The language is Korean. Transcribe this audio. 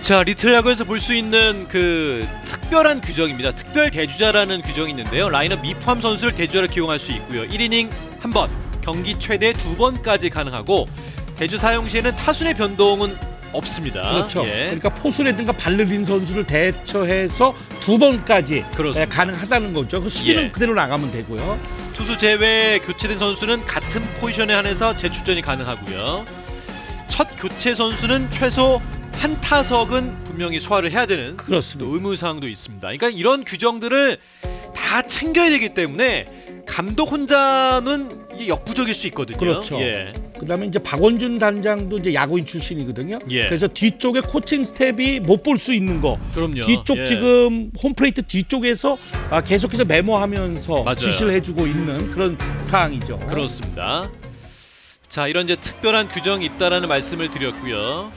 자 리틀 야구에서 볼 수 있는 그 특별한 규정입니다. 특별 대주자라는 규정이 있는데요. 라인업 미포함 선수를 대주자로 기용할 수 있고요. 1이닝 한 번, 경기 최대 두 번까지 가능하고 대주 사용 시에는 타순의 변동은 없습니다. 그렇죠. 예. 그러니까 포수라든가 발르린 선수를 대처해서 두 번까지 그렇습니다. 예, 가능하다는 거죠. 그 수비는 예. 그대로 나가면 되고요. 투수 제외 교체된 선수는 같은 포지션에 한해서 재출전이 가능하고요. 첫 교체 선수는 최소 한 타석은 분명히 소화를 해야 되는 또 그렇습니다. 의무 사항도 있습니다. 그러니까 이런 규정들을 다 챙겨야 되기 때문에 감독 혼자는 이게 역부족일 수 있거든요. 그렇죠. 예. 그다음에 이제 박원준 단장도 이제 야구인 출신이거든요. 예. 그래서 뒤쪽에 코칭 스텝이 못 볼 수 있는 거. 그럼요. 뒤쪽 예. 지금 홈플레이트 뒤쪽에서 아, 계속해서 메모하면서 맞아요. 지시를 해주고 있는 그런 사항이죠. 그렇습니다. 자 이런 이제 특별한 규정이 있다라는 말씀을 드렸고요.